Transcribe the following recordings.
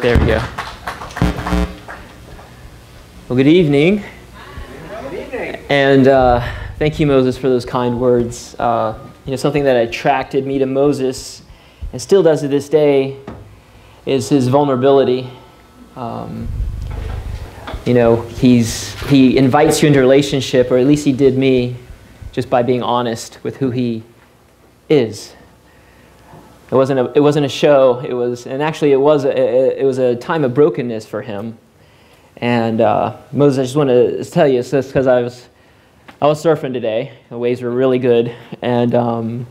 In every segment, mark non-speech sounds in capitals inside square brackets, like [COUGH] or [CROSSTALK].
There we go. Well, good evening. And uh, thank you, Moses, for those kind words. Uh, you know, something that attracted me to Moses, and still does to this day, is his vulnerability. Um, you know, he's he invites you into a relationship, or at least he did me, just by being honest with who he is. It wasn't a, it wasn't a show. It was, and actually, it was a, it was a time of brokenness for him. And uh, Moses, I just want to tell you, this because I was I was surfing today. The waves were really good, and um,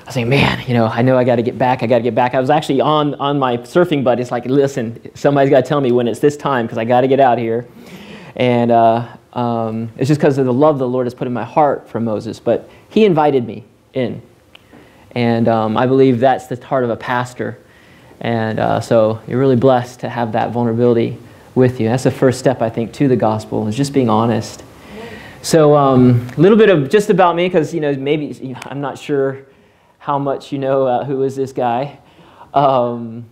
I was saying, man, you know, I know I got to get back. I got to get back. I was actually on on my surfing buddy. It's like, listen, somebody's got to tell me when it's this time because I got to get out here. And uh, um, it's just because of the love the Lord has put in my heart for Moses. But he invited me in, and um, I believe that's the heart of a pastor. And uh, so you're really blessed to have that vulnerability with you. That's the first step, I think, to the gospel is just being honest so a um, little bit of just about me, because you know maybe I'm not sure how much you know uh, who is this guy. Um,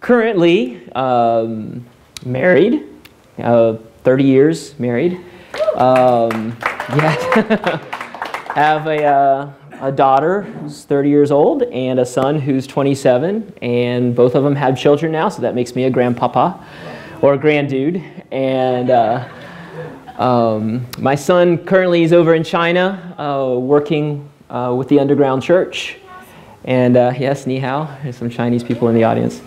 currently um, married, uh, 30 years married. Um, yeah, [LAUGHS] have a, uh, a daughter who's 30 years old and a son who's 27, and both of them have children now, so that makes me a grandpapa or a granddude, and. Uh, um, my son currently is over in China uh, working uh, with the underground church. And uh, yes, ni hao, there's some Chinese people in the audience.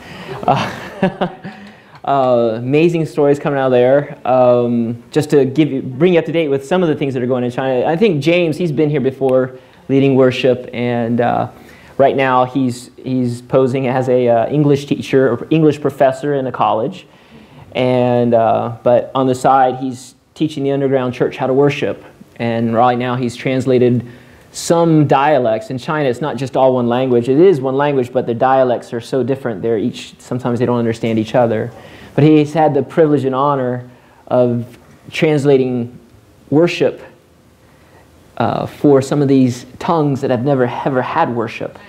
Uh, [LAUGHS] uh, amazing stories coming out of there. Um, just to give you, bring you up to date with some of the things that are going in China. I think James, he's been here before leading worship, and uh, right now he's, he's posing as a English teacher or English professor in a college. And, but on the side, he's teaching the underground church how to worship. And right now he's translated some dialects. In China, it's not just all one language. It is one language, but the dialects are so different. They're each, sometimes they don't understand each other. But he's had the privilege and honor of translating worship uh, for some of these tongues that have never ever had worship.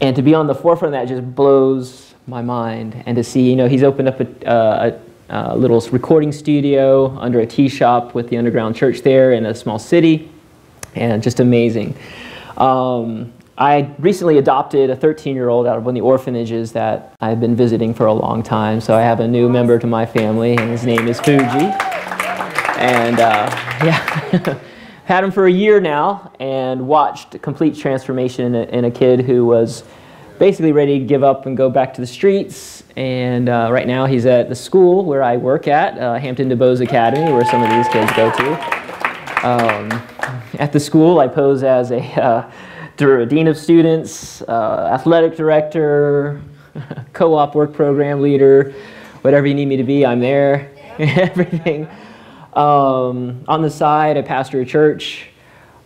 And to be on the forefront of that just blows my mind. And to see, you know, he's opened up a, uh, a little recording studio under a tea shop with the underground church there in a small city, and just amazing. Um, I recently adopted a 13 year old out of one of the orphanages that I've been visiting for a long time. So I have a new member to my family, and his name is Fuji. And uh, [LAUGHS] yeah, [LAUGHS] had him for a year now and watched complete transformation in a, in a kid who was basically ready to give up and go back to the streets. And uh, right now he's at the school where I work at, uh, Hampden DuBose Academy, where some of these kids go to. Um, at the school, I pose as a uh, dean of students, uh, athletic director, [LAUGHS] co-op work program leader, whatever you need me to be, I'm there. [LAUGHS] Everything. Um, on the side, I pastor a church,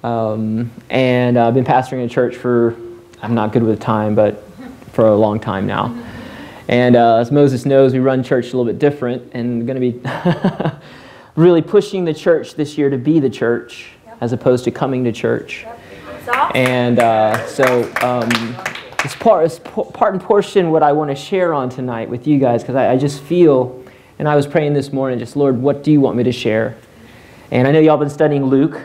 um, and I've been pastoring a church for I'm not good with time, but for a long time now. And uh, as Moses knows, we run church a little bit different and going to be [LAUGHS] really pushing the church this year to be the church yep. as opposed to coming to church. Yep. And uh, so um, it's, part, it's part and portion what I want to share on tonight with you guys because I, I just feel, and I was praying this morning, just Lord, what do you want me to share? And I know y'all been studying Luke,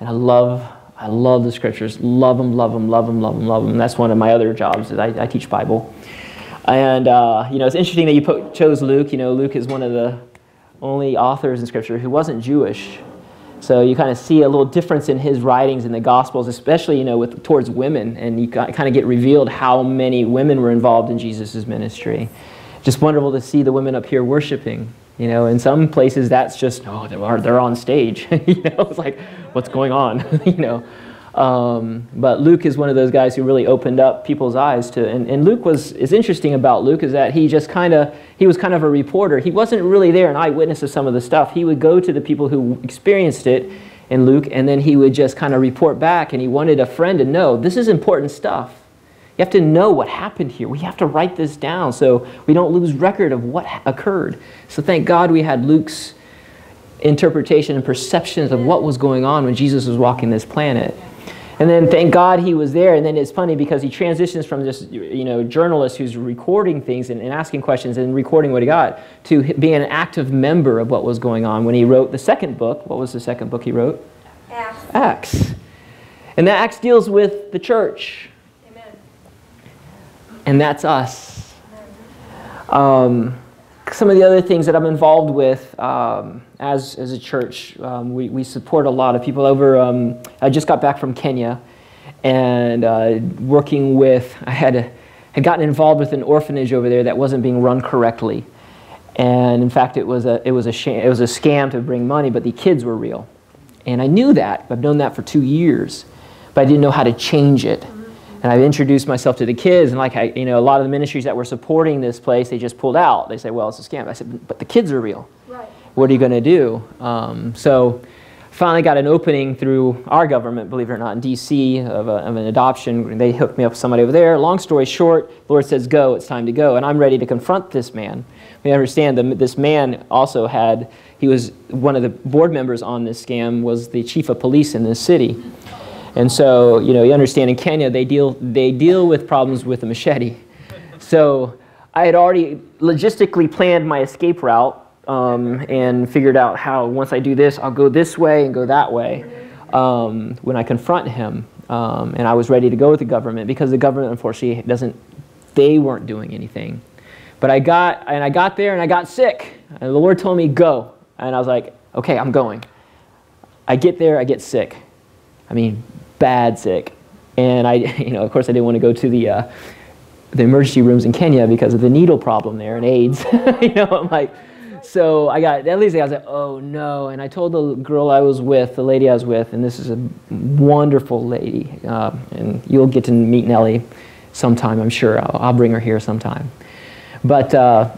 and I love I love the scriptures. Love them, love them, love them, love them, love them. That's one of my other jobs. Is I, I teach Bible. And, uh, you know, it's interesting that you chose Luke. You know, Luke is one of the only authors in Scripture who wasn't Jewish. So you kind of see a little difference in his writings in the Gospels, especially, you know, with, towards women. And you kind of get revealed how many women were involved in Jesus' ministry. Just wonderful to see the women up here worshiping. You know, in some places that's just, oh, they're, they're on stage. [LAUGHS] you know, it's like, what's going on? [LAUGHS] you know. Um, but Luke is one of those guys who really opened up people's eyes to, and, and Luke was, is interesting about Luke is that he just kind of, he was kind of a reporter. He wasn't really there, an eyewitness of some of the stuff. He would go to the people who experienced it in Luke, and then he would just kind of report back, and he wanted a friend to know, this is important stuff. You have to know what happened here. We have to write this down so we don't lose record of what occurred. So thank God we had Luke's interpretation and perceptions of what was going on when Jesus was walking this planet. And then thank God he was there. And then it's funny because he transitions from this, you know, journalist who's recording things and, and asking questions and recording what he got to being an active member of what was going on when he wrote the second book. What was the second book he wrote? Acts. Acts. And that Acts deals with the church. And that's us. Um, some of the other things that I'm involved with um, as, as a church, um, we, we support a lot of people over. Um, I just got back from Kenya and uh, working with, I had, had gotten involved with an orphanage over there that wasn't being run correctly. And in fact, it was a, it was a, it was a scam to bring money, but the kids were real. And I knew that. I've known that for two years, but I didn't know how to change it and I introduced myself to the kids, and like I, you know, a lot of the ministries that were supporting this place, they just pulled out. They say, "Well, it's a scam." I said, "But the kids are real. Right. What are you going to do?" Um, so, finally got an opening through our government, believe it or not, in D.C. Of, a, of an adoption. They hooked me up with somebody over there. Long story short, Lord says, "Go. It's time to go," and I'm ready to confront this man. We understand that this man also had. He was one of the board members on this scam. Was the chief of police in this city. And so, you know, you understand in Kenya, they deal, they deal with problems with a machete. So I had already logistically planned my escape route um, and figured out how, once I do this, I'll go this way and go that way um, when I confront him. Um, and I was ready to go with the government because the government, unfortunately, doesn't, they weren't doing anything. But I got, and I got there and I got sick. And the Lord told me, go. And I was like, okay, I'm going. I get there, I get sick. I mean, bad sick. And I, [LAUGHS] you know, of course, I didn't want to go to the, uh, the emergency rooms in Kenya because of the needle problem there and AIDS. [LAUGHS] you know, I'm like, so I got, at least I was like, oh no. And I told the girl I was with, the lady I was with, and this is a wonderful lady. Uh, and you'll get to meet Nellie sometime, I'm sure. I'll, I'll bring her here sometime. But uh,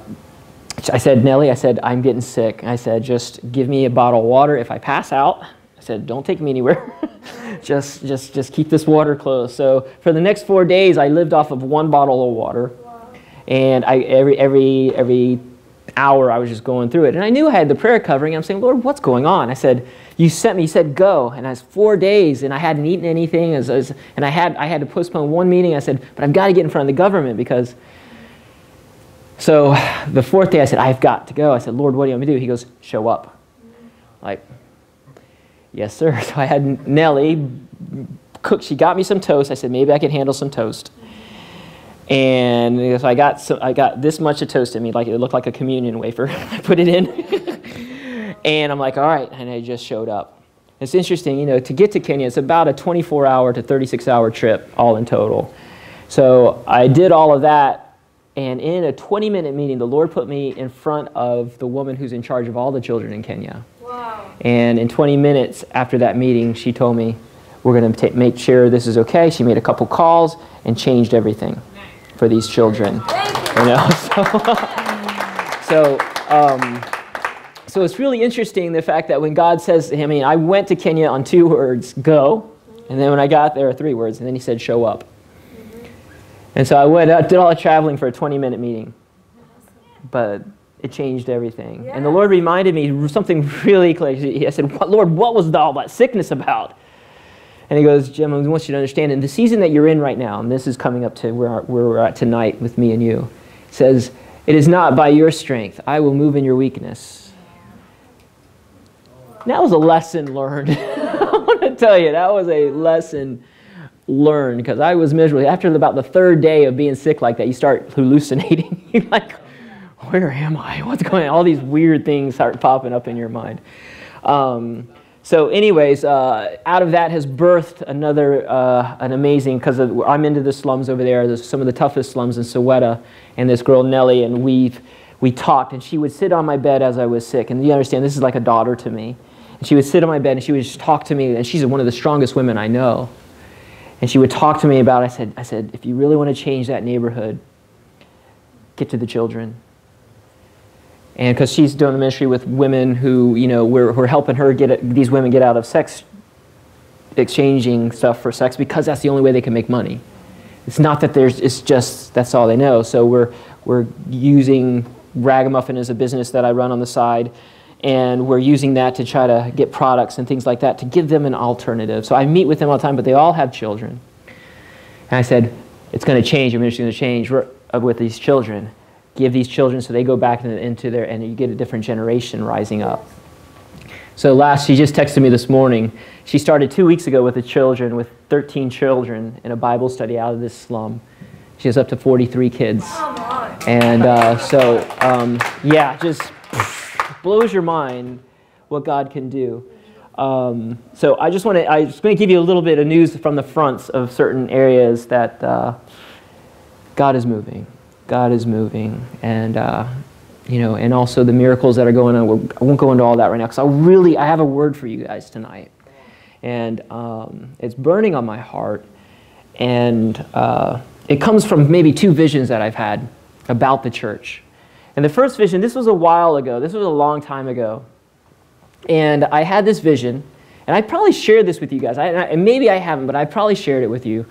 I said, Nellie, I said, I'm getting sick. I said, just give me a bottle of water. If I pass out, I said, don't take me anywhere. [LAUGHS] just, just, just keep this water close. So for the next four days, I lived off of one bottle of water. And I, every, every, every hour, I was just going through it. And I knew I had the prayer covering. I'm saying, Lord, what's going on? I said, you sent me, you said go. And I was four days, and I hadn't eaten anything. And I had, I had to postpone one meeting. I said, but I've got to get in front of the government because... So the fourth day, I said, I've got to go. I said, Lord, what do you want me to do? He goes, show up. Like, Yes, sir. [LAUGHS] So I had Nellie cook. She got me some toast. I said maybe I can handle some toast. And so I got so I got this much of toast in me, like it looked like a communion wafer. [LAUGHS] I put it in, [LAUGHS] and I'm like, all right. And I just showed up. It's interesting, you know, to get to Kenya, it's about a 24-hour to 36-hour trip, all in total. So I did all of that, and in a 20-minute meeting, the Lord put me in front of the woman who's in charge of all the children in Kenya. And in 20 minutes after that meeting, she told me, we're going to make sure this is okay. She made a couple calls and changed everything for these children. You know, [LAUGHS] so, so, um, so it's really interesting the fact that when God says, I mean, I went to Kenya on two words, go, and then when I got there, three words, and then he said, show up. And so I went, I did all the traveling for a 20 minute meeting. But it changed everything. Yeah. And the Lord reminded me something [LAUGHS] really clear. I said, Lord, what was all that sickness about? And he goes, Jim, I want you to understand, in the season that you're in right now, and this is coming up to where, where we're at tonight with me and you, says, It is not by your strength. I will move in your weakness. That was a lesson learned. [LAUGHS] I want to tell you, that was a lesson learned because I was miserable. After about the third day of being sick like that, you start hallucinating. [LAUGHS] like, where am I? [LAUGHS] What's going on? All these weird things start popping up in your mind. Um, so, anyways, uh, out of that has birthed another, uh, an amazing, because I'm into the slums over there. There's some of the toughest slums in Soweto. And this girl, Nellie, and we've, we talked. And she would sit on my bed as I was sick. And you understand, this is like a daughter to me. And she would sit on my bed and she would just talk to me. And she's one of the strongest women I know. And she would talk to me about, I said, I said, if you really want to change that neighborhood, get to the children and because she's doing the ministry with women who, you know, we're, we're helping her get these women get out of sex exchanging stuff for sex because that's the only way they can make money. It's not that there's, it's just that's all they know. So we're, we're using Ragamuffin as a business that I run on the side. and we're using that to try to get products and things like that to give them an alternative. So I meet with them all the time, but they all have children. And I said, it's going to change. Ministry is going to change uh, with these children. Give these children so they go back into their, and you get a different generation rising up. So last, she just texted me this morning. She started two weeks ago with the children, with 13 children in a Bible study out of this slum. She has up to 43 kids. And uh, so, um, yeah, just blows your mind what God can do. Um, so I just want to, I just going to give you a little bit of news from the fronts of certain areas that uh, God is moving. God is moving. And, uh, you know, and also the miracles that are going on. I won't go into all that right now because I really, I have a word for you guys tonight. And um, it's burning on my heart. And uh, it comes from maybe two visions that I've had about the church. And the first vision, this was a while ago, this was a long time ago. And I had this vision, and I probably shared this with you guys. I, and maybe I haven't, but I probably shared it with you.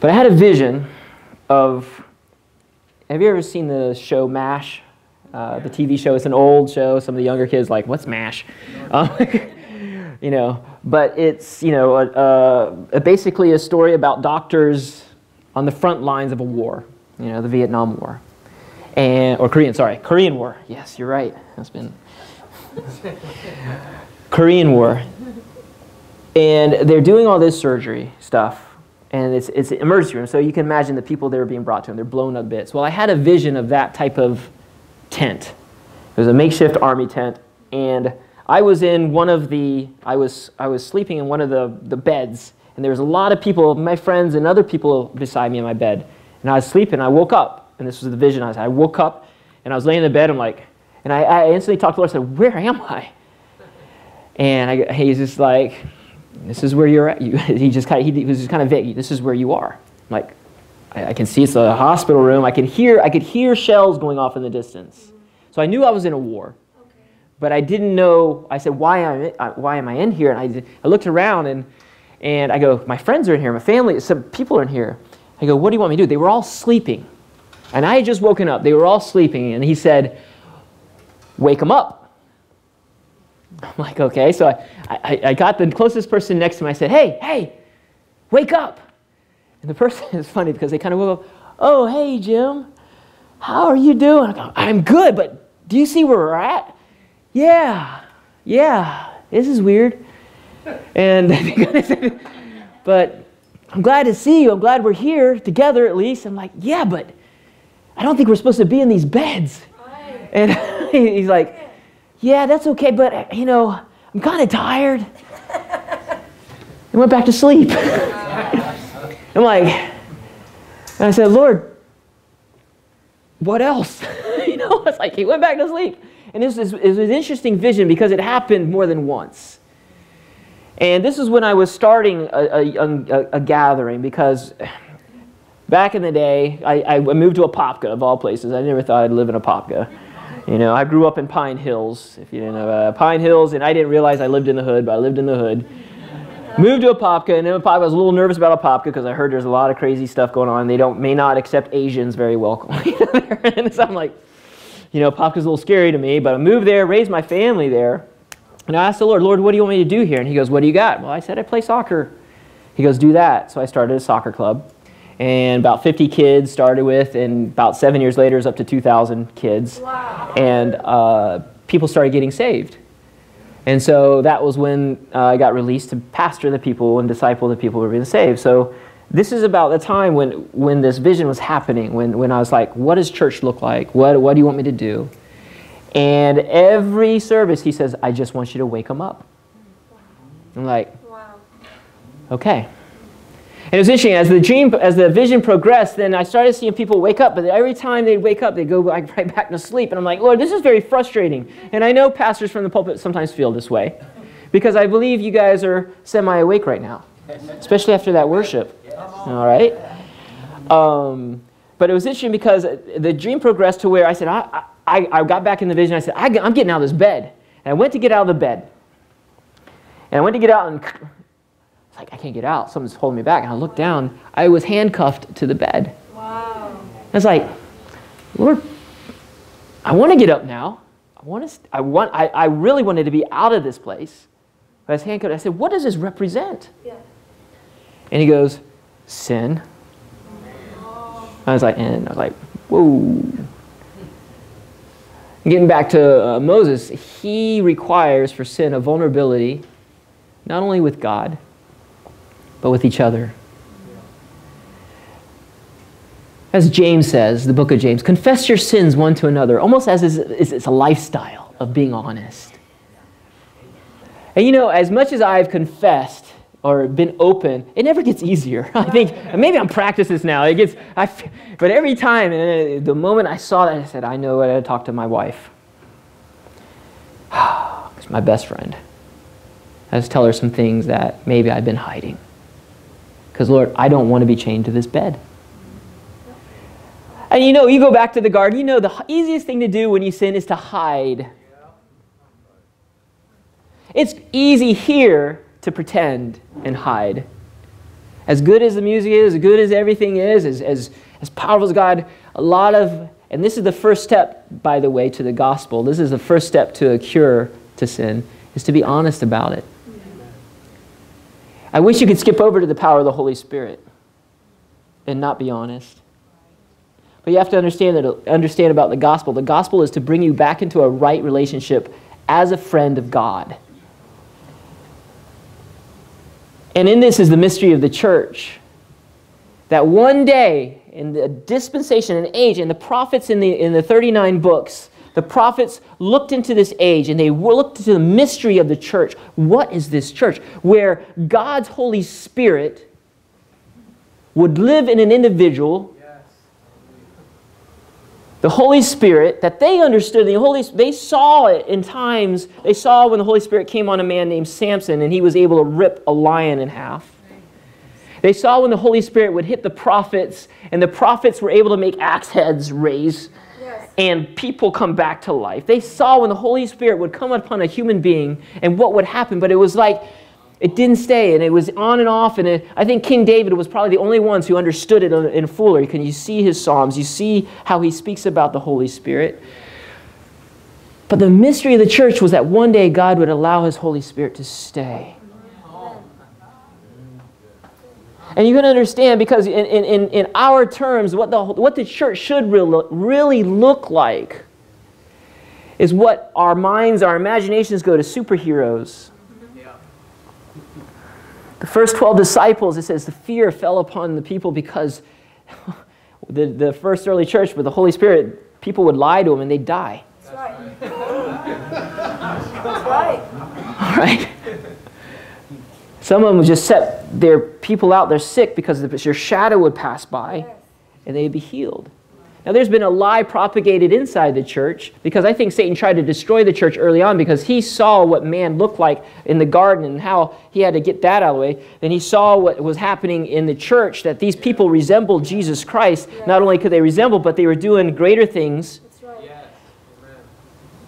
But I had a vision of have you ever seen the show MASH? Uh, the TV show. It's an old show. Some of the younger kids like, what's MASH? [LAUGHS] Um, [LAUGHS] you know, but it's you know a, a, basically a story about doctors on the front lines of a war. You know, the Vietnam War and or Korean, sorry, Korean War. Yes, you're right. That's been [LAUGHS] Korean War. And they're doing all this surgery stuff, and it's it's an emergency room. So you can imagine the people that are being brought to them. They're blown up bits. Well, I had a vision of that type of tent. It was a makeshift army tent, and I was in one of the I was I was sleeping in one of the the beds, and there was a lot of people, my friends and other people beside me in my bed. And I was sleeping. I woke up and this was the vision I had. I woke up and I was laying in the bed. I'm like, and I, I instantly talked to the Lord. and said, "Where am I?" And I, he's just like, "This is where you're at." You, [LAUGHS] he just kind of, he was just kind of vague. This is where you are. I'm like, I, I, can see it's a hospital room. I could hear, I could hear shells going off in the distance. Mm-hmm. So I knew I was in a war, but I didn't know. I said, "Why am I, why am I in here?" And I, I looked around and and I go, "My friends are in here. My family, some people are in here." I go, "What do you want me to do?" They were all sleeping. And I had just woken up. They were all sleeping. And he said, Wake them up. I'm like, Okay. So I, I, I got the closest person next to me. I said, Hey, hey, wake up. And the person [LAUGHS] is funny because they kind of woke up. Oh, hey, Jim. How are you doing? I go, I'm good, but do you see where we're at? Yeah, yeah, this is weird. And [LAUGHS] but I'm glad to see you. I'm glad we're here together at least. I'm like, yeah, but I don't think we're supposed to be in these beds. And [LAUGHS] he's like, Yeah, that's okay, but you know, I'm kind of tired. And went back to sleep. [LAUGHS] I'm like, and I said, Lord, what else? [LAUGHS] you know, it's like he went back to sleep. And this is, an interesting vision because it happened more than once. And this is when I was starting a, a, a, a gathering because Back in the day, I, I moved to a Apopka, of all places. I never thought I'd live in a Apopka. You know, I grew up in Pine Hills, if you didn't know. Uh, Pine Hills, and I didn't realize I lived in the hood, but I lived in the hood. Moved to Apopka, and Apopka, I was a little nervous about Apopka because I heard there's a lot of crazy stuff going on. They don't may not accept Asians very welcomely. and so I'm like, you know, Apopka's a little scary to me, but I moved there, raised my family there. And I asked the Lord, Lord, what do you want me to do here? And he goes, what do you got? Well, I said, I play soccer. He goes, do that. So I started a soccer club and about 50 kids started with, and about seven years later, it's up to 2,000 kids. Wow. And uh, people started getting saved. And so that was when uh, I got released to pastor the people and disciple the people who were being saved. So this is about the time when, when this vision was happening, when, when I was like, what does church look like? What, what do you want me to do? And every service, he says, I just want you to wake them up. I'm like, wow. okay. And it was interesting, as the dream, as the vision progressed, then I started seeing people wake up, but every time they'd wake up, they'd go like [LAUGHS] right back to sleep. And I'm like, Lord, this is very frustrating. And I know pastors from the pulpit sometimes feel this way because I believe you guys are semi awake right now, especially after that worship. All right? Um, but it was interesting because the dream progressed to where I said, I, I, I got back in the vision. I said, I, I'm getting out of this bed. And I went to get out of the bed. And I went to get out and like, I can't get out. Someone's holding me back. And I looked down. I was handcuffed to the bed. Wow. I was like, Lord, I want to get up now. I, want to, I, want, I, I really wanted to be out of this place. But I was handcuffed. I said, What does this represent? Yeah. And he goes, Sin. I was like, and I was like, whoa. Getting back to uh, Moses, he requires for sin a vulnerability, not only with God, but with each other. As James says, the book of James, confess your sins one to another, almost as is, it's a lifestyle of being honest. And you know, as much as I've confessed or been open, it never gets easier. [LAUGHS] I think maybe I'm practicing this now. It gets, I, but every time, and the moment I saw that, I said, I know what I got to talk to my wife. She's my best friend. I just tell her some things that maybe I've been hiding. Because, Lord, I don't want to be chained to this bed. And you know, you go back to the garden, you know, the easiest thing to do when you sin is to hide. It's easy here to pretend and hide. As good as the music is, as good as everything is, as, as, as powerful as God, a lot of, and this is the first step, by the way, to the gospel. This is the first step to a cure to sin, is to be honest about it. I wish you could skip over to the power of the Holy Spirit and not be honest. But you have to understand that understand about the gospel. The gospel is to bring you back into a right relationship as a friend of God. And in this is the mystery of the church. That one day, in the dispensation and age, and the prophets in the, in the 39 books, the prophets looked into this age and they looked into the mystery of the church. What is this church? Where God's Holy Spirit would live in an individual the Holy Spirit that they understood. The Holy they saw it in times. They saw when the Holy Spirit came on a man named Samson and he was able to rip a lion in half. They saw when the Holy Spirit would hit the prophets and the prophets were able to make axe heads raise and people come back to life. They saw when the Holy Spirit would come upon a human being and what would happen, but it was like it didn't stay, and it was on and off. And it, I think King David was probably the only ones who understood it in fuller. Can you see his psalms? You see how he speaks about the Holy Spirit. But the mystery of the church was that one day God would allow his Holy Spirit to stay. And you can understand because in, in, in our terms, what the, what the church should really, really look like is what our minds, our imaginations go to superheroes the first 12 disciples, it says the fear fell upon the people because [LAUGHS] the, the first early church with the Holy Spirit, people would lie to them and they'd die. That's right. That's right. [LAUGHS] All right. Some of them would just set their people out, they're sick because your shadow would pass by and they'd be healed. Now, there's been a lie propagated inside the church because I think Satan tried to destroy the church early on because he saw what man looked like in the garden and how he had to get that out of the way. Then he saw what was happening in the church that these people resembled Jesus Christ. Not only could they resemble, but they were doing greater things.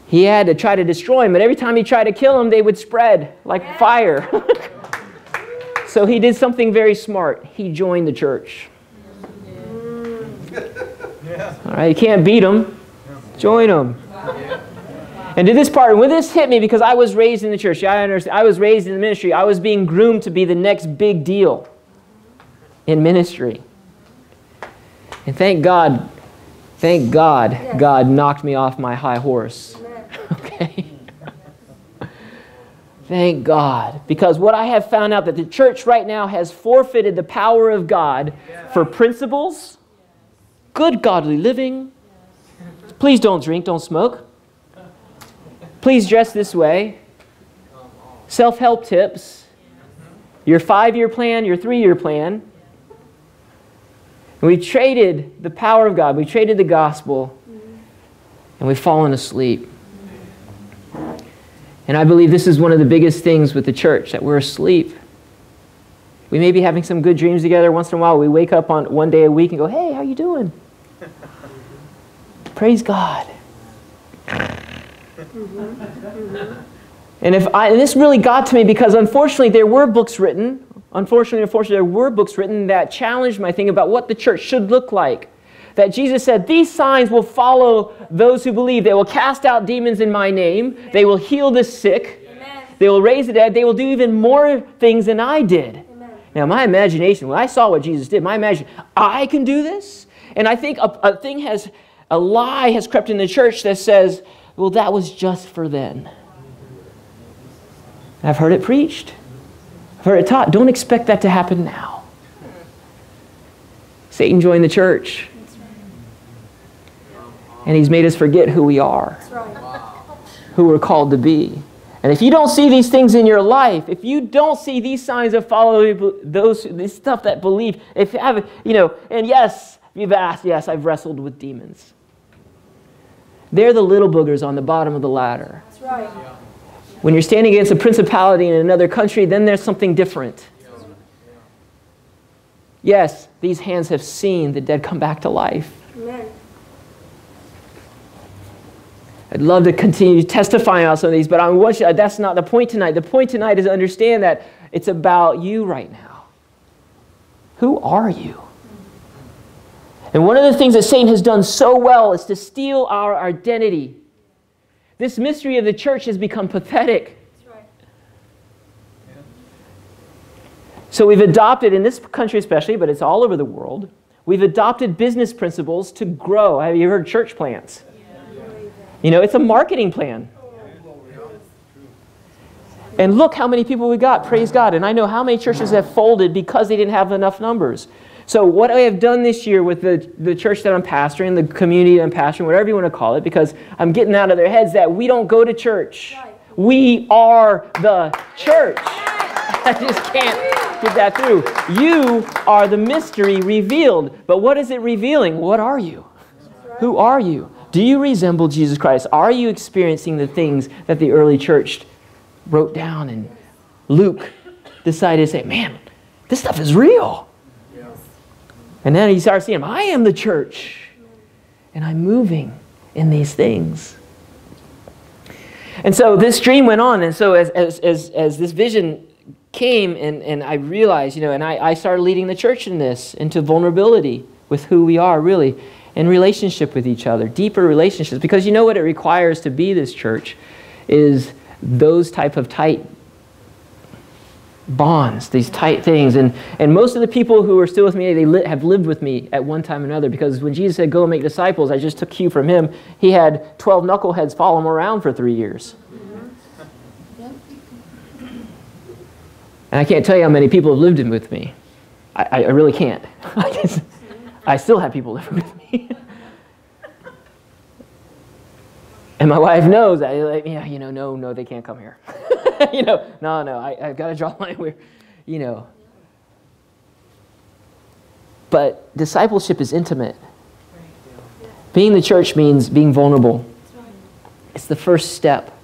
He had to try to destroy them, but every time he tried to kill them, they would spread like fire. [LAUGHS] so he did something very smart. He joined the church. All right, you can't beat them. Join them. And to this part, when this hit me, because I was raised in the church, I understand. I was raised in the ministry. I was being groomed to be the next big deal in ministry. And thank God, thank God. God knocked me off my high horse. [LAUGHS] okay. Thank God. Because what I have found out that the church right now has forfeited the power of God for principles good godly living. Please don't drink, don't smoke. Please dress this way. Self help tips. Your five year plan, your three year plan. We traded the power of God, we traded the gospel, and we've fallen asleep. And I believe this is one of the biggest things with the church that we're asleep. We may be having some good dreams together once in a while. We wake up on one day a week and go, "Hey, how you doing?" [LAUGHS] Praise God. And if I, and this really got to me because unfortunately there were books written, unfortunately, unfortunately, there were books written that challenged my thing about what the church should look like. That Jesus said, These signs will follow those who believe. They will cast out demons in my name, they will heal the sick, Amen. they will raise the dead, they will do even more things than I did. Amen. Now, my imagination, when I saw what Jesus did, my imagination, I can do this? And I think a, a thing has, a lie has crept in the church that says, well, that was just for then. I've heard it preached. I've heard it taught. Don't expect that to happen now. Satan joined the church. And he's made us forget who we are, who we're called to be. And if you don't see these things in your life, if you don't see these signs of following those this stuff that believe, if you have, you know, and yes, you've asked, yes, I've wrestled with demons. They're the little boogers on the bottom of the ladder. That's right. When you're standing against a principality in another country, then there's something different. Yes, these hands have seen the dead come back to life. Amen. I'd love to continue testifying on some of these, but I want you, that's not the point tonight. The point tonight is to understand that it's about you right now. Who are you? And one of the things that Satan has done so well is to steal our identity. This mystery of the church has become pathetic. So we've adopted, in this country especially, but it's all over the world, we've adopted business principles to grow. Have you heard church plants? You know, it's a marketing plan. And look how many people we got, praise God. And I know how many churches have folded because they didn't have enough numbers. So, what I have done this year with the, the church that I'm pastoring, the community I'm pastoring, whatever you want to call it, because I'm getting out of their heads that we don't go to church. We are the church. [LAUGHS] I just can't get that through. You are the mystery revealed. But what is it revealing? What are you? Who are you? Do you resemble Jesus Christ? Are you experiencing the things that the early church wrote down? And Luke decided to say, man, this stuff is real. And then he starts seeing, I am the church. And I'm moving in these things. And so this dream went on. And so as, as, as, as this vision came and, and I realized, you know, and I, I started leading the church in this, into vulnerability with who we are, really, in relationship with each other, deeper relationships. Because you know what it requires to be this church is those type of tight bonds, these tight things. And, and most of the people who are still with me, they li- have lived with me at one time or another because when Jesus said, go and make disciples, I just took cue from him. He had 12 knuckleheads follow him around for three years. And I can't tell you how many people have lived in with me. I, I really can't. [LAUGHS] I still have people [LAUGHS] living with me. and my wife knows that, like, yeah, you know, no, no, they can't come here. [LAUGHS] you know, no, no, I, I've got to draw a [LAUGHS] line where, you know. But discipleship is intimate. Being the church means being vulnerable. It's the first step.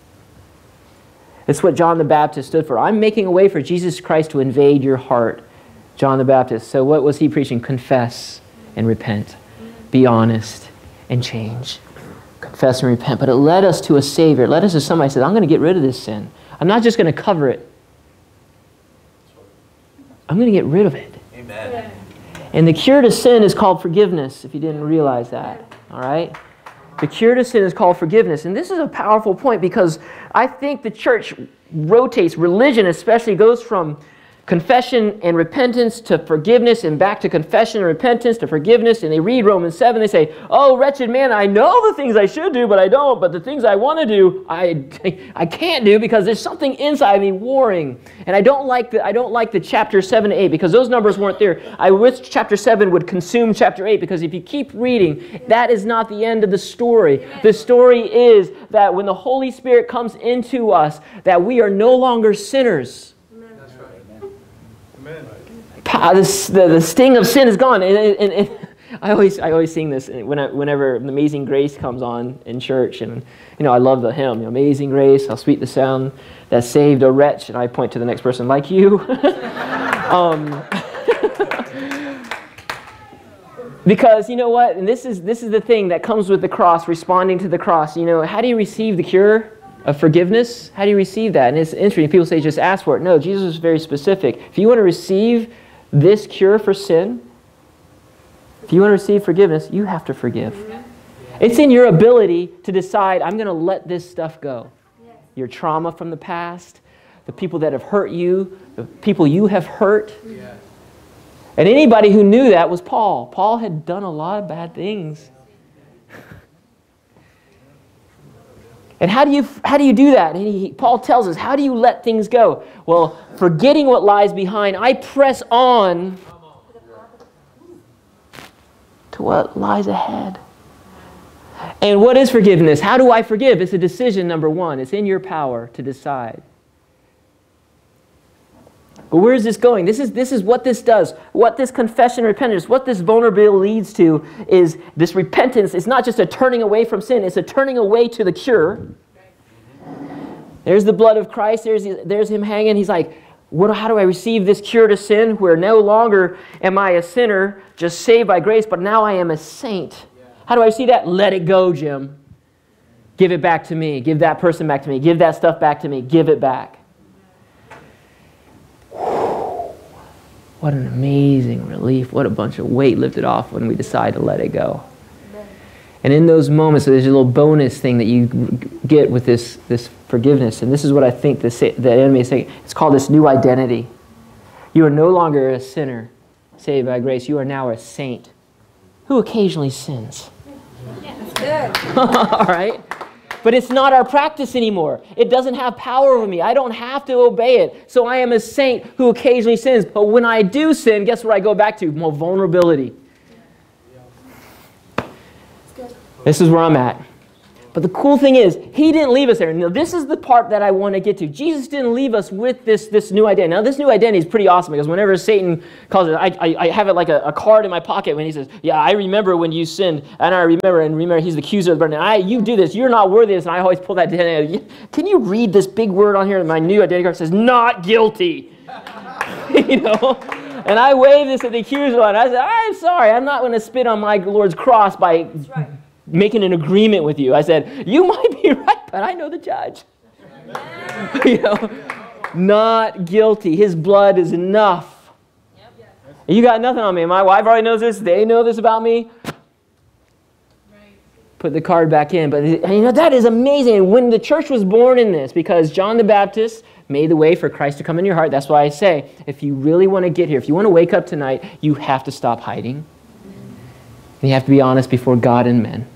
It's what John the Baptist stood for. I'm making a way for Jesus Christ to invade your heart. John the Baptist. So, what was he preaching? Confess and repent. Be honest and change. Confess and repent. But it led us to a Savior. It led us to somebody who said, I'm going to get rid of this sin. I'm not just going to cover it, I'm going to get rid of it. Amen. And the cure to sin is called forgiveness, if you didn't realize that. All right? The cure to sin is called forgiveness. And this is a powerful point because I think the church rotates, religion especially goes from confession and repentance to forgiveness and back to confession and repentance to forgiveness. And they read Romans 7, they say, Oh, wretched man, I know the things I should do, but I don't. But the things I want to do, I, [LAUGHS] I can't do because there's something inside me warring. And I don't like the, I don't like the chapter 7 to 8 because those numbers weren't there. I wish chapter 7 would consume chapter 8 because if you keep reading, that is not the end of the story. The story is that when the Holy Spirit comes into us, that we are no longer sinners the, the, the sting of sin is gone. And, and, and, [LAUGHS] I always, I always sing this when I, whenever Amazing Grace comes on in church. And, you know, I love the hymn, Amazing Grace, how sweet the sound that saved a wretch. And I point to the next person, like you. [LAUGHS] um, [LAUGHS] because you know what and this is this is the thing that comes with the cross responding to the cross you know how do you receive the cure of forgiveness how do you receive that and it's interesting people say just ask for it no jesus is very specific if you want to receive this cure for sin, If you want to receive forgiveness, you have to forgive. It's in your ability to decide, I'm going to let this stuff go. Your trauma from the past, the people that have hurt you, the people you have hurt. And anybody who knew that was Paul. Paul had done a lot of bad things. And how do you, how do, you do that? He, Paul tells us, how do you let things go? Well, forgetting what lies behind, I press on to what lies ahead. And what is forgiveness? How do I forgive? It's a decision, number one. It's in your power to decide. But where is this going? This is, this is what this does. What this confession repentance, what this vulnerability leads to is this repentance. It's not just a turning away from sin, it's a turning away to the cure. There's the blood of Christ. There's, there's him hanging. He's like, what, how do I receive this cure to sin where no longer am I a sinner, just saved by grace, but now I am a saint? How do I see that? Let it go, Jim. Give it back to me. Give that person back to me. Give that stuff back to me. Give it back. What an amazing relief. What a bunch of weight lifted off when we decide to let it go. And in those moments, there's a little bonus thing that you get with this, this forgiveness. And this is what I think the, the enemy is saying. It's called this new identity. You are no longer a sinner saved by grace. You are now a saint who occasionally sins. Yeah, that's [LAUGHS] good. All right? But it's not our practice anymore. It doesn't have power over me. I don't have to obey it. So I am a saint who occasionally sins. But when I do sin, guess what I go back to? More vulnerability. This is where I'm at. But the cool thing is, he didn't leave us there. Now, this is the part that I want to get to. Jesus didn't leave us with this, this new identity. Now, this new identity is pretty awesome because whenever Satan calls it, I, I, I have it like a, a, card in my pocket when he says, Yeah, I remember when you sinned, and I remember, and remember, he's the accuser of the burden. I, you do this, you're not worthy of this, and I always pull that down. [LAUGHS] Can you read this big word on here? My new identity card says, Not guilty. [LAUGHS] you know? And I wave this at the accuser, and I said, I'm sorry, I'm not going to spit on my Lord's cross by. Making an agreement with you. I said, You might be [LAUGHS] right, but I know the judge. [LAUGHS] you know, not guilty. His blood is enough. You got nothing on me. My wife already knows this. They know this about me. Put the card back in. But you know, that is amazing. When the church was born in this, because John the Baptist made the way for Christ to come in your heart, that's why I say, if you really want to get here, if you want to wake up tonight, you have to stop hiding. And you have to be honest before God and men.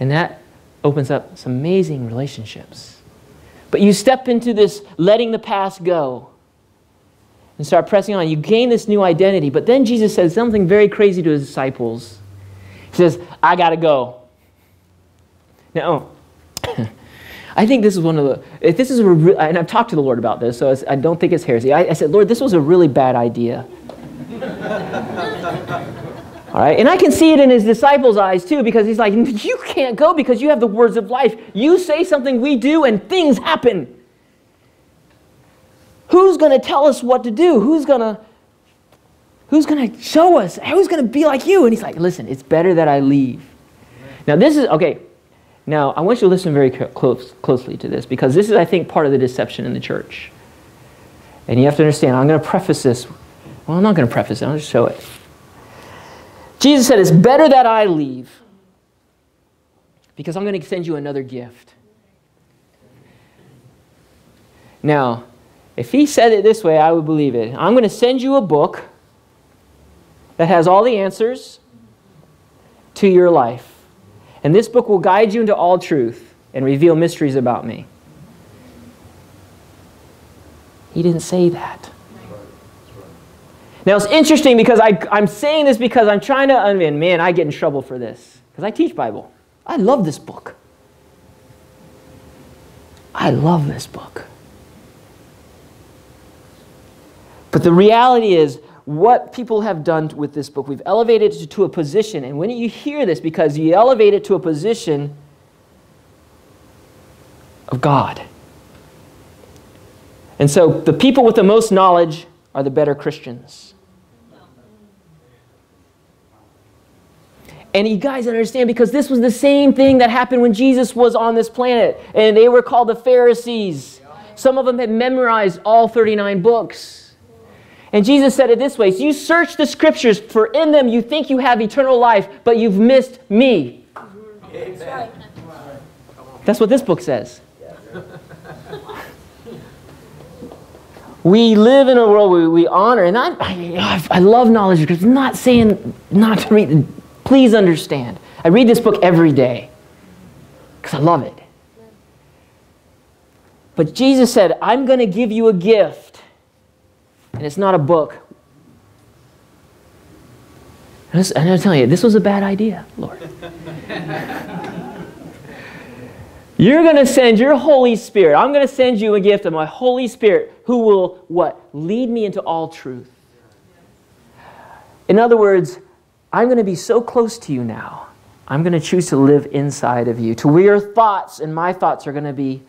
And that opens up some amazing relationships. But you step into this letting the past go and start pressing on. You gain this new identity. But then Jesus says something very crazy to his disciples. He says, I got to go. Now, [COUGHS] I think this is one of the, if this is a, and I've talked to the Lord about this, so I don't think it's heresy. I, I said, Lord, this was a really bad idea. All right? And I can see it in his disciples' eyes too, because he's like, You can't go because you have the words of life. You say something, we do, and things happen. Who's going to tell us what to do? Who's going to who's going to show us? Who's going to be like you? And he's like, Listen, it's better that I leave. Now, this is, okay, now I want you to listen very close, closely to this because this is, I think, part of the deception in the church. And you have to understand, I'm going to preface this. Well, I'm not going to preface it, I'll just show it. Jesus said, It's better that I leave because I'm going to send you another gift. Now, if he said it this way, I would believe it. I'm going to send you a book that has all the answers to your life. And this book will guide you into all truth and reveal mysteries about me. He didn't say that. Now it's interesting because I, I'm saying this because I'm trying to, I mean, man, I get in trouble for this because I teach Bible. I love this book. I love this book. But the reality is, what people have done with this book, we've elevated it to a position. And when you hear this, because you elevate it to a position of God. And so the people with the most knowledge are the better Christians. And you guys understand because this was the same thing that happened when Jesus was on this planet. And they were called the Pharisees. Some of them had memorized all 39 books. And Jesus said it this way so You search the scriptures, for in them you think you have eternal life, but you've missed me. That's. That's what this book says. we live in a world where we honor, and I, I, I love knowledge because I'm not saying not to read. Please understand. I read this book every day because I love it. But Jesus said, I'm going to give you a gift, and it's not a book. And I'm telling you, this was a bad idea, Lord. [LAUGHS] You're going to send your Holy Spirit. I'm going to send you a gift of my Holy Spirit who will what? Lead me into all truth. In other words, I'm going to be so close to you now. I'm going to choose to live inside of you, to where your thoughts and my thoughts are going to be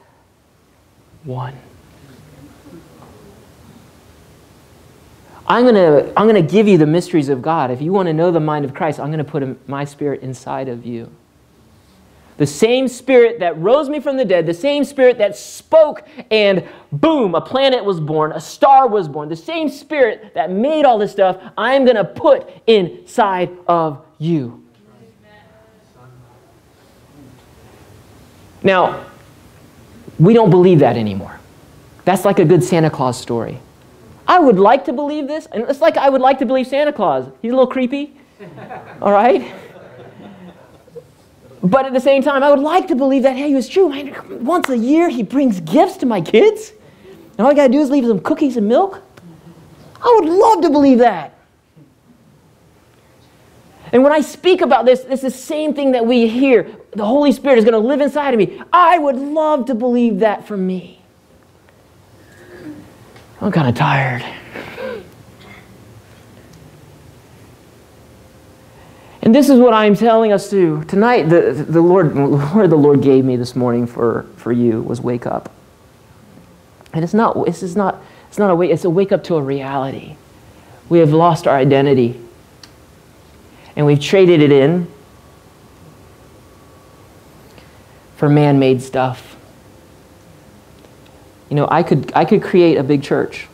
one. I'm going to I'm going to give you the mysteries of God. If you want to know the mind of Christ, I'm going to put my spirit inside of you. The same spirit that rose me from the dead, the same spirit that spoke, and boom, a planet was born, a star was born. The same spirit that made all this stuff, I'm going to put inside of you. Now, we don't believe that anymore. That's like a good Santa Claus story. I would like to believe this, and it's like I would like to believe Santa Claus. He's a little creepy, all right? But at the same time, I would like to believe that, hey, it's true. Man, once a year, he brings gifts to my kids. And all I got to do is leave them cookies and milk. I would love to believe that. And when I speak about this, it's the same thing that we hear. The Holy Spirit is going to live inside of me. I would love to believe that for me. I'm kind of tired. And this is what I'm telling us to tonight. The, the Lord, [LAUGHS] word the Lord gave me this morning for, for you was wake up. And it's not, this is not, it's not a wake, it's a wake up to a reality. We have lost our identity. And we've traded it in for man-made stuff. You know, I could, I could create a big church.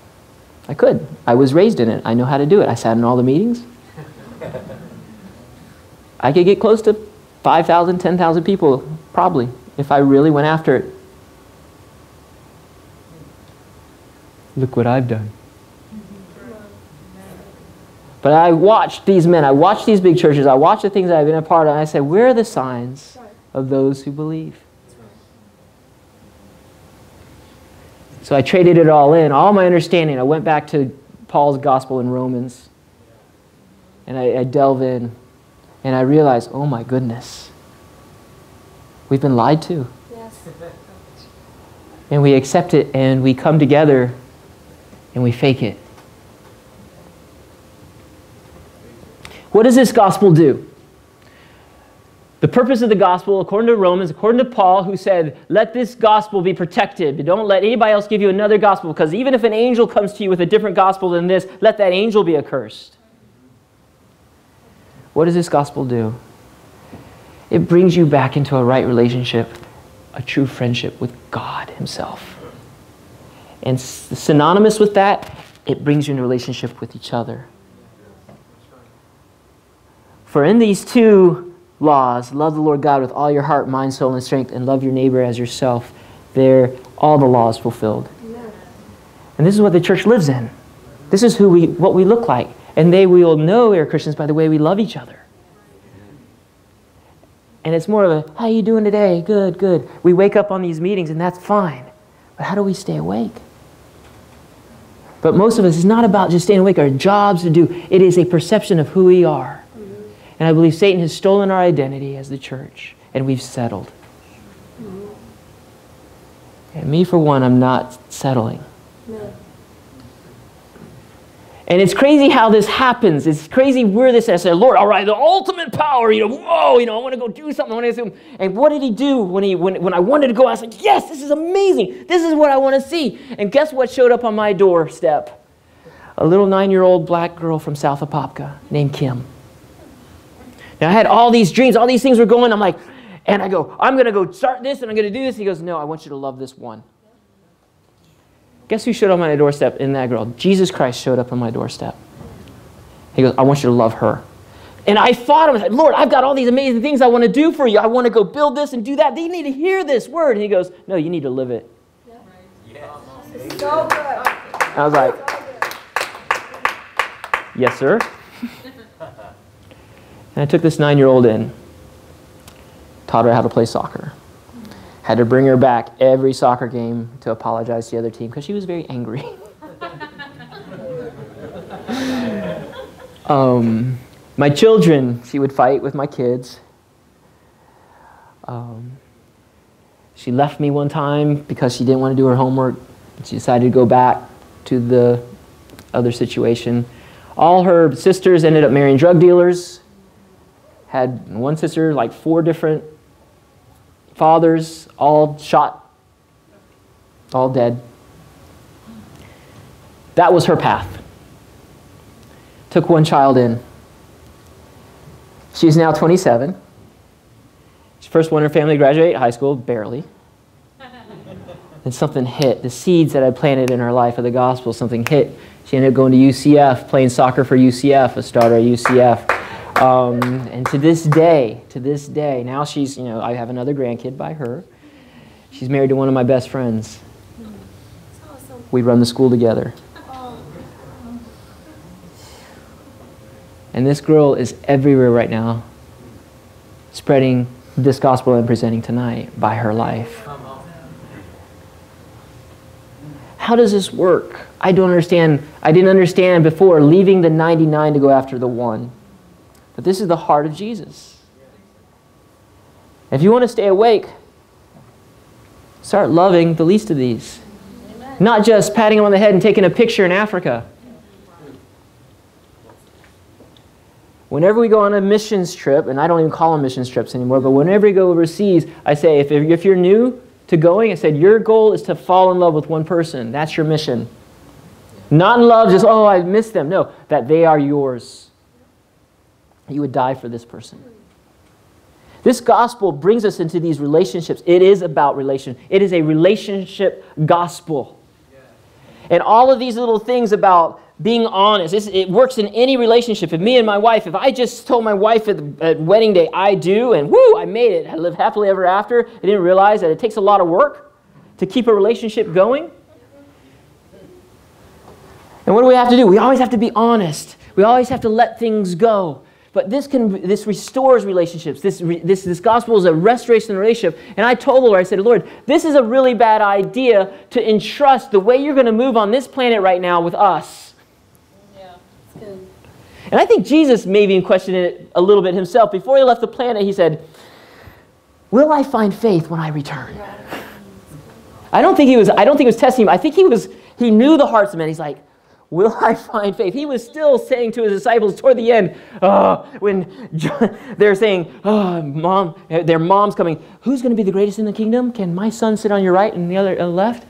I could. I was raised in it. I know how to do it. I sat in all the meetings. I could get close to 5,000, 10,000 people, probably, if I really went after it. Look what I've done. But I watched these men, I watched these big churches, I watched the things I've been a part of, and I said, where are the signs of those who believe? So I traded it all in, all my understanding. I went back to Paul's gospel in Romans, and I, I delve in. And I realized, oh my goodness, we've been lied to. Yes. And we accept it and we come together and we fake it. What does this gospel do? The purpose of the gospel, according to Romans, according to Paul, who said, let this gospel be protected. Don't let anybody else give you another gospel, because even if an angel comes to you with a different gospel than this, let that angel be accursed. What does this gospel do? It brings you back into a right relationship, a true friendship with God Himself. And synonymous with that, it brings you in a relationship with each other. For in these two laws, love the Lord God with all your heart, mind, soul, and strength, and love your neighbor as yourself, there all the laws fulfilled. And this is what the church lives in. This is who we, what we look like. And they will know we are Christians by the way we love each other. And it's more of a, how you doing today? Good, good. We wake up on these meetings and that's fine. But how do we stay awake? But most of us, it's not about just staying awake, our jobs to do. It is a perception of who we are. And I believe Satan has stolen our identity as the church, and we've settled. And me, for one, I'm not settling. No. And it's crazy how this happens. It's crazy where this is. I said, Lord, all right, the ultimate power, you know, whoa, you know, I want to go do something. I want to do And what did he do when, he, when, when I wanted to go? I was like, yes, this is amazing. This is what I want to see. And guess what showed up on my doorstep? A little nine-year-old black girl from South Apopka named Kim. Now, I had all these dreams. All these things were going. I'm like, and I go, I'm going to go start this and I'm going to do this. He goes, no, I want you to love this one. Guess who showed up on my doorstep in that girl? Jesus Christ showed up on my doorstep. He goes, I want you to love her. And I fought him. I said, Lord, I've got all these amazing things I want to do for you. I want to go build this and do that. They need to hear this word. And he goes, No, you need to live it. Yes. So good. I was like, Yes, sir. [LAUGHS] and I took this nine year old in, taught her how to play soccer. Had to bring her back every soccer game to apologize to the other team because she was very angry. [LAUGHS] um, my children, she would fight with my kids. Um, she left me one time because she didn't want to do her homework. She decided to go back to the other situation. All her sisters ended up marrying drug dealers. Had one sister, like four different fathers, all shot, all dead. That was her path. Took one child in. She's now 27. She's first one in her family to graduate high school, barely. [LAUGHS] and something hit. The seeds that I planted in her life of the gospel, something hit. She ended up going to UCF, playing soccer for UCF, a starter at UCF. Um, and to this day, to this day, now she's, you know, I have another grandkid by her. She's married to one of my best friends. We run the school together. And this girl is everywhere right now, spreading this gospel I'm presenting tonight by her life. How does this work? I don't understand. I didn't understand before leaving the 99 to go after the one. But this is the heart of Jesus. If you want to stay awake, start loving the least of these. Amen. Not just patting them on the head and taking a picture in Africa. Whenever we go on a missions trip, and I don't even call them missions trips anymore, but whenever we go overseas, I say, if, if you're new to going, I said, your goal is to fall in love with one person. That's your mission. Not in love, just, oh, I miss them. No, that they are yours. You would die for this person. This gospel brings us into these relationships. It is about relation. It is a relationship gospel. And all of these little things about being honest. It works in any relationship. If me and my wife, if I just told my wife at, at wedding day, I do, and whoo, I made it, I live happily ever after, I didn't realize that it takes a lot of work to keep a relationship going. And what do we have to do? We always have to be honest. We always have to let things go. But this can this restores relationships. This, this, this gospel is a restoration of the relationship. And I told the Lord, I said, Lord, this is a really bad idea to entrust the way you're going to move on this planet right now with us. Yeah. it's good. And I think Jesus maybe questioned it a little bit himself. Before he left the planet, he said, Will I find faith when I return? I don't think he was, I don't think he was testing him. I think he was, he knew the hearts of men. He's like, Will I find faith? He was still saying to his disciples toward the end, oh, when John, they're saying, oh, mom, their mom's coming, who's going to be the greatest in the kingdom? Can my son sit on your right and the other uh, left?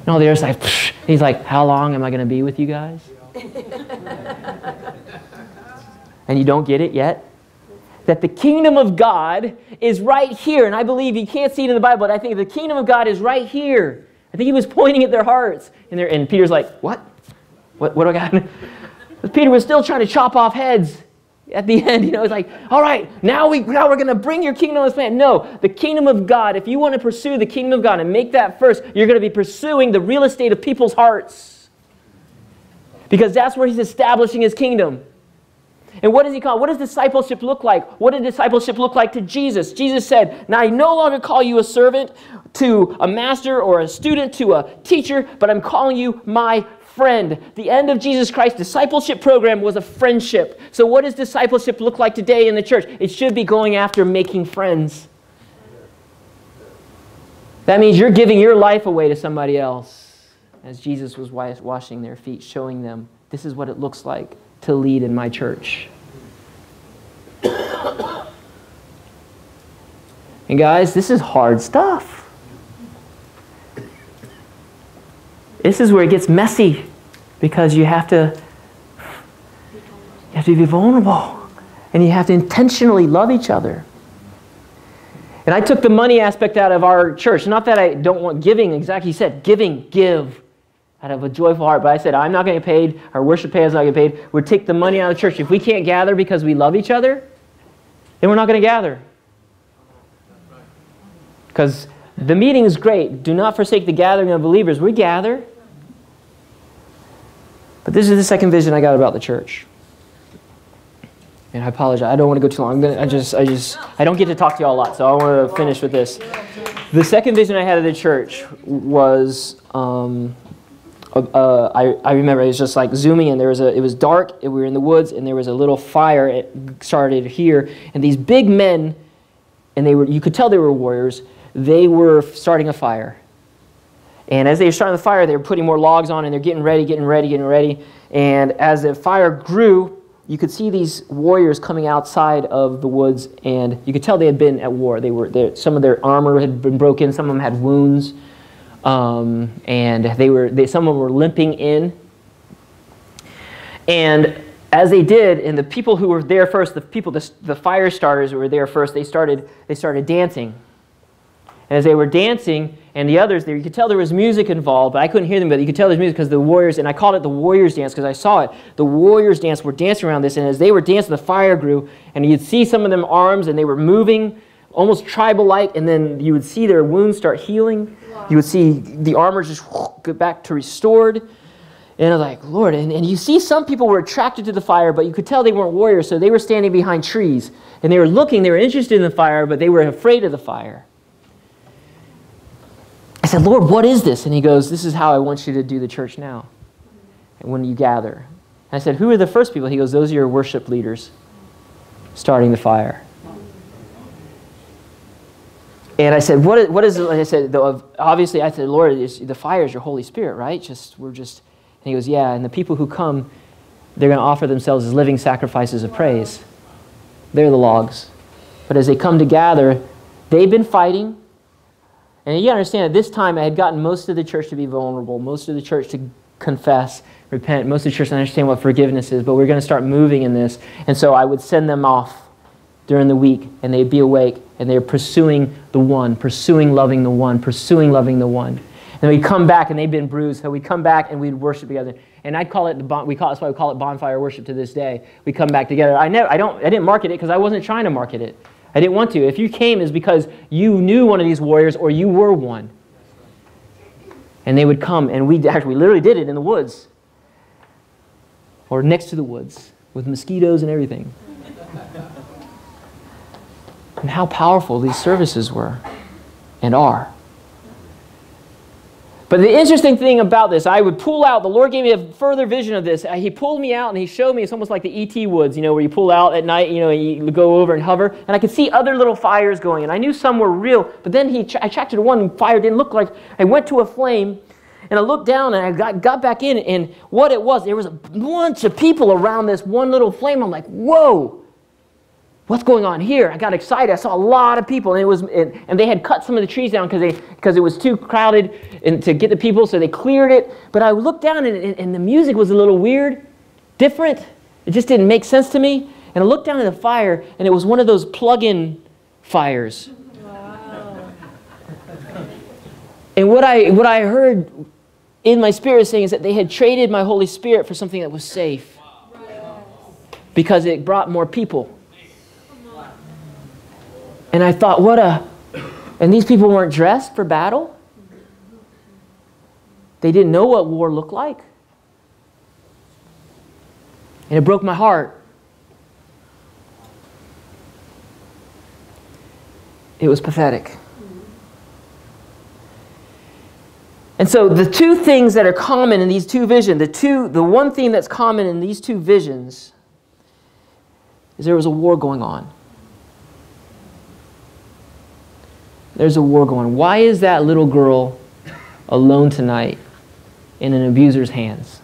And all the others like, Psh. he's like, how long am I going to be with you guys? [LAUGHS] and you don't get it yet? That the kingdom of God is right here. And I believe you can't see it in the Bible, but I think the kingdom of God is right here. I think he was pointing at their hearts. And, and Peter's like, What? What, what do I got? [LAUGHS] Peter was still trying to chop off heads at the [LAUGHS] end. You know, it's like, all right, now, we, now we're going to bring your kingdom on this planet. No, the kingdom of God, if you want to pursue the kingdom of God and make that first, you're going to be pursuing the real estate of people's hearts because that's where he's establishing his kingdom. And what does he call? What does discipleship look like? What did discipleship look like to Jesus? Jesus said, Now I no longer call you a servant to a master or a student to a teacher, but I'm calling you my friend. The end of Jesus Christ's discipleship program was a friendship. So, what does discipleship look like today in the church? It should be going after making friends. That means you're giving your life away to somebody else as Jesus was washing their feet, showing them this is what it looks like to lead in my church. [COUGHS] and guys, this is hard stuff. This is where it gets messy because you have to you have to be vulnerable and you have to intentionally love each other. And I took the money aspect out of our church. Not that I don't want giving, exactly. He said, giving, give out of a joyful heart. But I said, I'm not going to get paid. Our worship pay is not going to get paid. We'll take the money out of the church. If we can't gather because we love each other, then we're not going to gather. Because the meeting is great. Do not forsake the gathering of believers. We gather. But this is the second vision I got about the church. And I apologize. I don't want to go too long. I just, I just, I don't get to talk to y'all a lot, so I want to finish with this. The second vision I had of the church was, um, uh, I, I remember it was just like zooming in. There was a, it was dark. We were in the woods, and there was a little fire. It started here, and these big men, and they were, you could tell they were warriors. They were starting a fire. And as they were starting the fire, they were putting more logs on, and they're getting ready, getting ready, getting ready. And as the fire grew, you could see these warriors coming outside of the woods, and you could tell they had been at war. They were some of their armor had been broken, some of them had wounds, um, and they were they, some of them were limping in. And as they did, and the people who were there first, the people, the, the fire starters who were there first, they started they started dancing. And as they were dancing, and the others there, you could tell there was music involved, but I couldn't hear them, but you could tell there's music because the warriors, and I called it the warriors dance because I saw it. The warriors dance were dancing around this, and as they were dancing, the fire grew, and you'd see some of them arms, and they were moving almost tribal like, and then you would see their wounds start healing. Wow. You would see the armor just [LAUGHS] go back to restored. And I was like, Lord, and, and you see some people were attracted to the fire, but you could tell they weren't warriors, so they were standing behind trees. And they were looking, they were interested in the fire, but they were afraid of the fire. Said, Lord, what is this? And he goes, This is how I want you to do the church now when you gather. And I said, Who are the first people? He goes, Those are your worship leaders starting the fire. And I said, What, what is it? I said, Obviously, I said, Lord, the fire is your Holy Spirit, right? Just We're just. And he goes, Yeah. And the people who come, they're going to offer themselves as living sacrifices of praise. They're the logs. But as they come to gather, they've been fighting. And you understand, at this time, I had gotten most of the church to be vulnerable, most of the church to confess, repent, most of the church to understand what forgiveness is, but we're going to start moving in this. And so I would send them off during the week, and they'd be awake, and they're pursuing the one, pursuing loving the one, pursuing loving the one. And we'd come back, and they'd been bruised, so we'd come back and we'd worship together. And I'd call it the bon- we call that's why we call it bonfire worship to this day. We come back together. I never, I don't, I didn't market it because I wasn't trying to market it. I didn't want to. If you came, is because you knew one of these warriors or you were one. And they would come, and we actually we literally did it in the woods or next to the woods with mosquitoes and everything. and how powerful these services were and are. But the interesting thing about this, I would pull out, the Lord gave me a further vision of this. He pulled me out and He showed me, it's almost like the E.T. woods, you know, where you pull out at night, you know, and you go over and hover. And I could see other little fires going. And I knew some were real, but then he, I checked one fire didn't look like, I went to a flame and I looked down and I got, got back in. And what it was, there was a bunch of people around this one little flame. I'm like, whoa what's going on here? I got excited. I saw a lot of people, and it was, and, and they had cut some of the trees down because they because it was too crowded and to get the people, so they cleared it. But I looked down, and, and, and the music was a little weird, different. It just didn't make sense to me. And I looked down at the fire, and it was one of those plug-in fires. Wow. and what I what I heard in my spirit saying is that they had traded my Holy Spirit for something that was safe because it brought more people. And I thought, what a. And these people weren't dressed for battle. They didn't know what war looked like. And it broke my heart. It was pathetic. And so the two things that are common in these two visions, the two the one thing that's common in these two visions is there was a war going on. There's a war going. Why is that little girl alone tonight in an abuser's hands?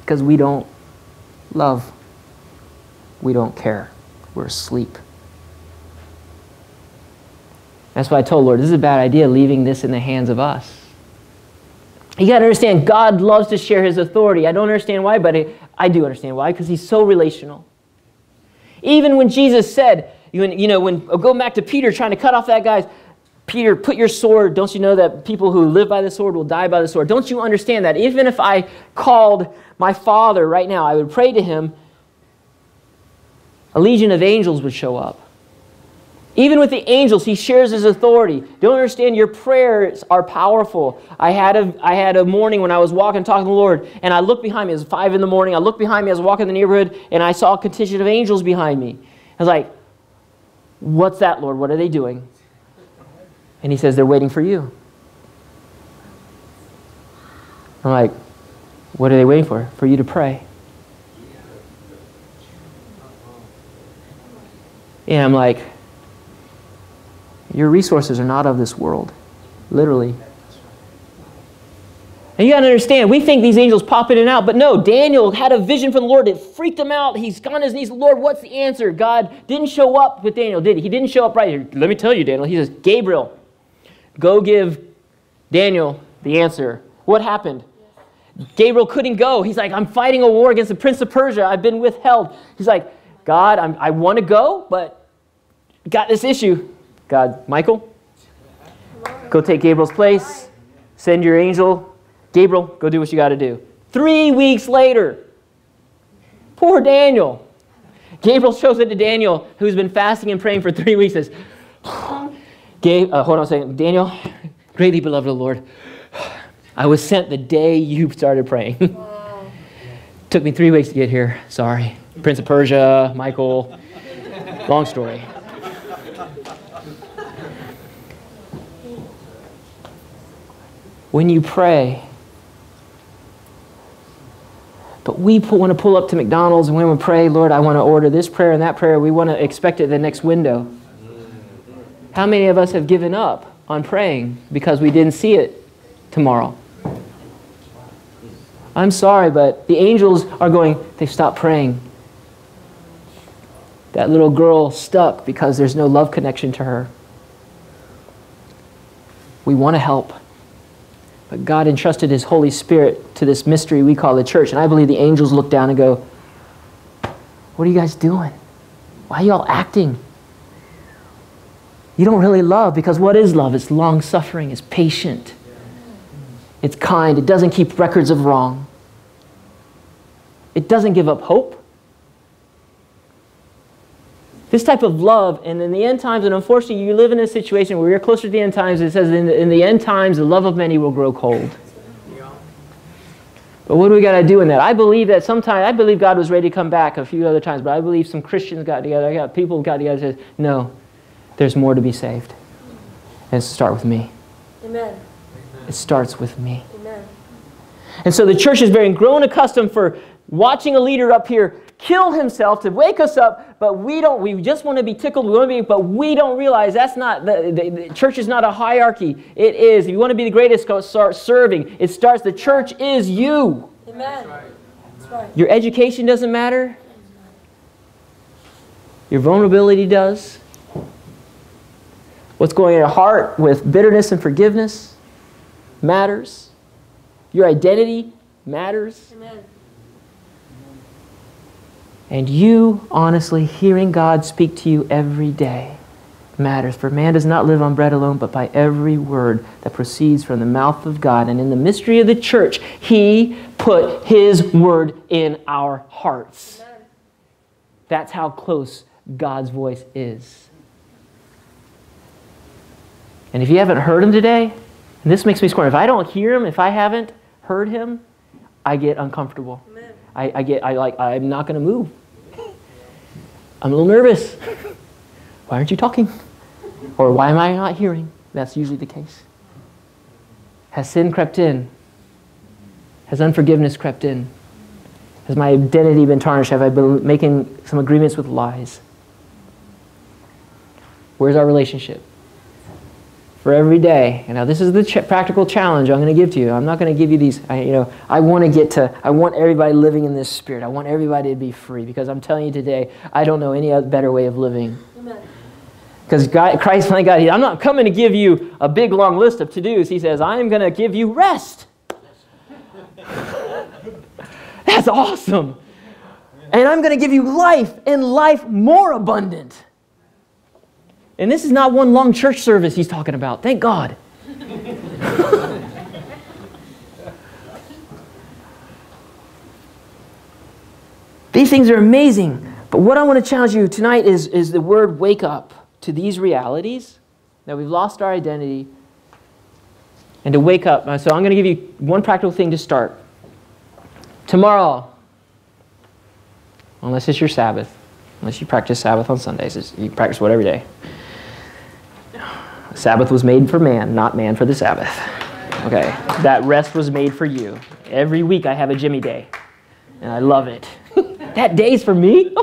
Because we don't love. We don't care. We're asleep. That's why I told Lord, this is a bad idea leaving this in the hands of us. You got to understand, God loves to share his authority. I don't understand why, but I do understand why, because he's so relational. Even when Jesus said, you, you know, when oh, go back to Peter trying to cut off that guy's, Peter, put your sword. Don't you know that people who live by the sword will die by the sword? Don't you understand that even if I called my father right now, I would pray to him, a legion of angels would show up. Even with the angels, he shares his authority. Don't understand, your prayers are powerful. I had a, I had a morning when I was walking, talking to the Lord, and I looked behind me. It was 5 in the morning. I looked behind me. As I was walking in the neighborhood, and I saw a contingent of angels behind me. I was like, What's that, Lord? What are they doing? And he says, They're waiting for you. I'm like, What are they waiting for? For you to pray. And I'm like, your resources are not of this world, literally. And you got to understand, we think these angels pop in and out, but no, Daniel had a vision from the Lord. It freaked him out. He's gone on his knees. Lord, what's the answer? God didn't show up with Daniel, did he? He didn't show up right. Here. Let me tell you, Daniel. He says, Gabriel, go give Daniel the answer. What happened? Gabriel couldn't go. He's like, I'm fighting a war against the prince of Persia. I've been withheld. He's like, God, I'm, I want to go, but got this issue. God, Michael, go take Gabriel's place. Send your angel. Gabriel, go do what you got to do. Three weeks later, poor Daniel. Gabriel shows it to Daniel, who's been fasting and praying for three weeks. Says, [SIGHS] Gabe, uh, hold on a second. Daniel, greatly beloved of the Lord, I was sent the day you started praying. [LAUGHS] Took me three weeks to get here. Sorry. Prince of Persia, Michael. Long story. when you pray. But we want to pull up to McDonald's and we want to pray, Lord, I want to order this prayer and that prayer. We want to expect it the next window. How many of us have given up on praying because we didn't see it tomorrow? I'm sorry, but the angels are going, they stopped praying. That little girl stuck because there's no love connection to her. We want to help. God entrusted His Holy Spirit to this mystery we call the church. And I believe the angels look down and go, What are you guys doing? Why are you all acting? You don't really love because what is love? It's long suffering, it's patient, it's kind, it doesn't keep records of wrong, it doesn't give up hope. This type of love, and in the end times, and unfortunately, you live in a situation where you're closer to the end times, it says in the, in the end times, the love of many will grow cold. But what do we got to do in that? I believe that sometimes, I believe God was ready to come back a few other times, but I believe some Christians got together, I got people got together and said, no, there's more to be saved. And start with me. Amen. It starts with me. Amen. And so the church has been grown accustomed for watching a leader up here kill himself to wake us up, but we don't, we just want to be tickled, we want to be, but we don't realize that's not, the, the, the church is not a hierarchy. It is. If you want to be the greatest, go start serving. It starts, the church is you. Amen. That's right. That's right. Your education doesn't matter. Your vulnerability does. What's going in your heart with bitterness and forgiveness matters. Your identity matters. Amen. And you honestly hearing God speak to you every day matters. For man does not live on bread alone, but by every word that proceeds from the mouth of God. And in the mystery of the church, He put His word in our hearts. That's how close God's voice is. And if you haven't heard Him today, and this makes me squirm, if I don't hear Him, if I haven't heard Him, I get uncomfortable. I, I, get, I like, I'm not going to move. I'm a little nervous. why aren't you talking? Or why am I not hearing? That's usually the case. Has sin crept in? Has unforgiveness crept in? Has my identity been tarnished? Have I been making some agreements with lies? Where's our relationship? For every day. You know, this is the ch- practical challenge I'm going to give to you. I'm not going to give you these. I, you know, I want to get to. I want everybody living in this spirit. I want everybody to be free because I'm telling you today, I don't know any other better way of living. Because Christ, my God, I'm not coming to give you a big long list of to dos. He says, I am going to give you rest. [LAUGHS] That's awesome. And I'm going to give you life and life more abundant. And this is not one long church service he's talking about. Thank God. [LAUGHS] These things are amazing. But what I want to challenge you tonight is, is the word wake up to these realities that we've lost our identity and to wake up. So I'm going to give you one practical thing to start. Tomorrow, unless it's your Sabbath, unless you practice Sabbath on Sundays, you practice what every day. Sabbath was made for man, not man for the Sabbath. Okay, that rest was made for you. Every week I have a Jimmy day, and I love it. [LAUGHS] that day's for me?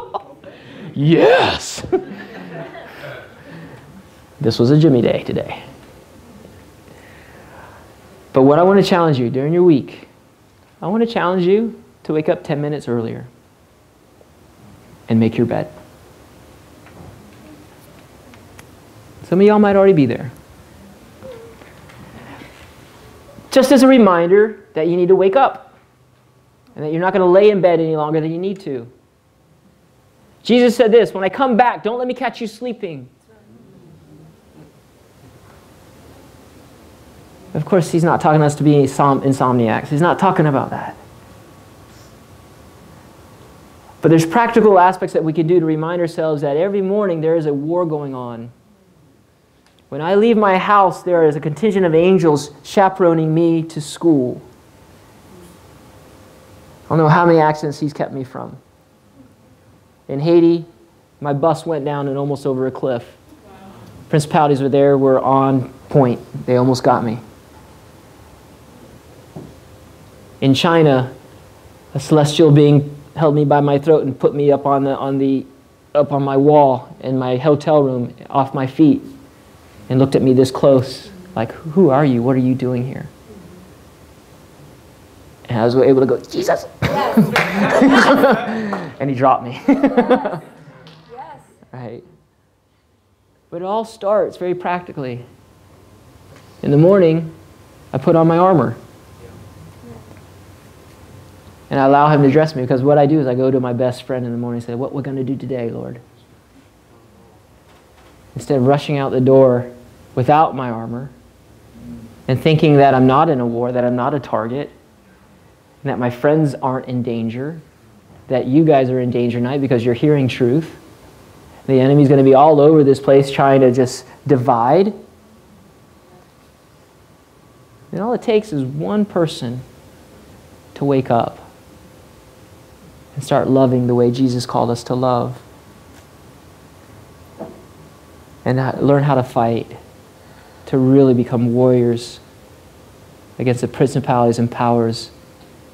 [LAUGHS] yes! [LAUGHS] this was a Jimmy day today. But what I want to challenge you during your week, I want to challenge you to wake up 10 minutes earlier and make your bed. Some of y'all might already be there. Just as a reminder that you need to wake up and that you're not going to lay in bed any longer than you need to. Jesus said this When I come back, don't let me catch you sleeping. Of course, he's not talking to us to be insomniacs. He's not talking about that. But there's practical aspects that we can do to remind ourselves that every morning there is a war going on. When I leave my house, there is a contingent of angels chaperoning me to school. I don't know how many accidents he's kept me from. In Haiti, my bus went down and almost over a cliff. Wow. Principalities were there, were on point. They almost got me. In China, a celestial being held me by my throat and put me up on the on the up on my wall in my hotel room off my feet and looked at me this close like who are you? What are you doing here? And I was able to go Jesus! [LAUGHS] And he dropped me. Yes. [LAUGHS] right. But it all starts very practically. In the morning I put on my armor. And I allow him to dress me because what I do is I go to my best friend in the morning and say, What we're going to do today, Lord? Instead of rushing out the door without my armor and thinking that I'm not in a war, that I'm not a target, and that my friends aren't in danger, that you guys are in danger tonight because you're hearing truth. The enemy's going to be all over this place trying to just divide. And all it takes is one person to wake up and start loving the way Jesus called us to love. And uh, learn how to fight, to really become warriors against the principalities and powers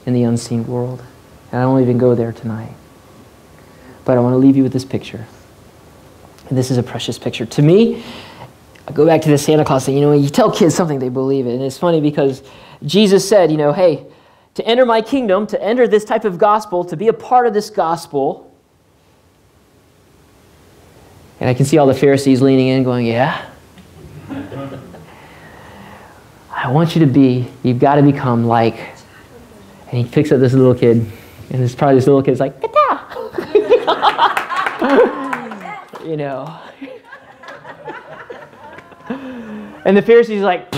in the unseen world. And I won't even go there tonight. But I want to leave you with this picture. And this is a precious picture. To me, I go back to the Santa Claus thing. You know, when you tell kids something, they believe it. And it's funny because Jesus said, you know, hey, to enter my kingdom, to enter this type of gospel, to be a part of this gospel. And I can see all the Pharisees leaning in, going, Yeah. I want you to be, you've got to become like. And he picks up this little kid, and this probably this little kid's like, [LAUGHS] you know. [LAUGHS] and the Pharisees like,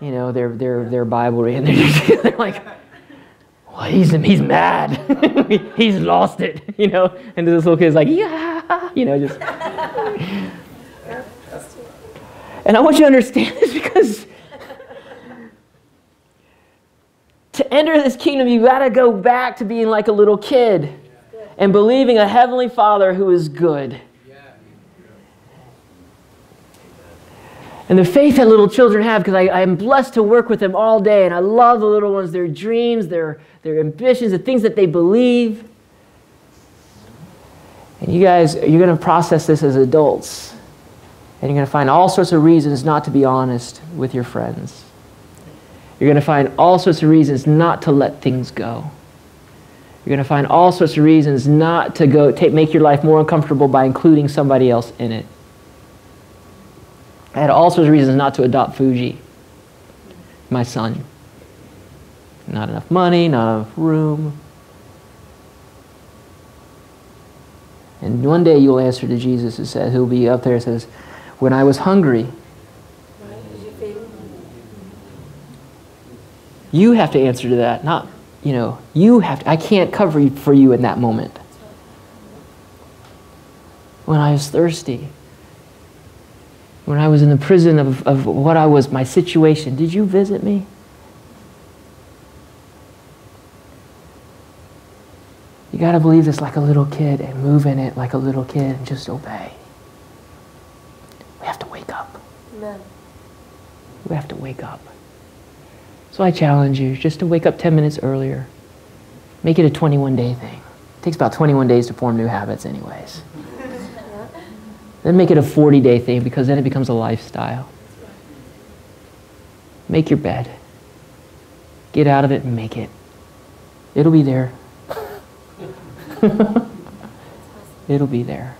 you know, their, their, their Bible and [LAUGHS] they're, they're like, well, he's, he's mad. he's lost it, you know. And this little kid's like, yeah, you know, just. and I want you to understand this because to enter this kingdom, you got to go back to being like a little kid and believing a heavenly Father who is good. and the faith that little children have because I, am blessed to work with them all day and I love the little ones, their dreams, their, their ambitions, the things that they believe. And you guys, you're going to process this as adults. And you're going to find all sorts of reasons not to be honest with your friends. You're going to find all sorts of reasons not to let things go. You're going to find all sorts of reasons not to go take, make your life more uncomfortable by including somebody else in it. I had all sorts of reasons not to adopt Fuji, my son. Not enough money, not enough room. And one day you'll answer to Jesus and say, he'll be up there and says, When I was hungry, you have to answer to that, not, you know, you have to. I can't cover for you in that moment. When I was thirsty, when I was in the prison of, of what I was, my situation, did you visit me? You got to believe this like a little kid and move in it like a little kid and just obey. We have to wake up. Amen. We have to wake up. So I challenge you just to wake up 10 minutes earlier. Make it a 21 day thing. It takes about 21 days to form new habits, anyways. then make it a 40 day thing because then it becomes a lifestyle. Make your bed. Get out of it and make it. It'll be there. [LAUGHS] It'll be there.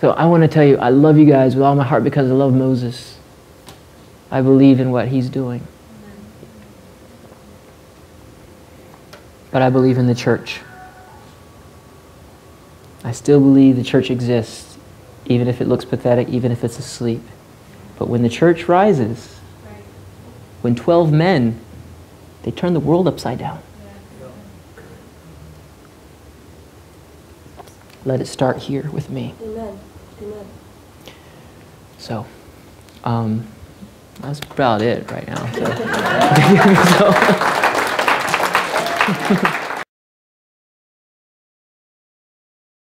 So I want to tell you, I love you guys with all my heart because I love Moses. I believe in what he's doing. But I believe in the church. I still believe the church exists, even if it looks pathetic, even if it's asleep. But when the church rises, when 12 men, they turn the world upside down. let it start here with me. Amen. Amen. So, um, that's about it right now. [LAUGHS] So. [LAUGHS] so. Thank [LAUGHS] you.